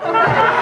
Ha ha ha!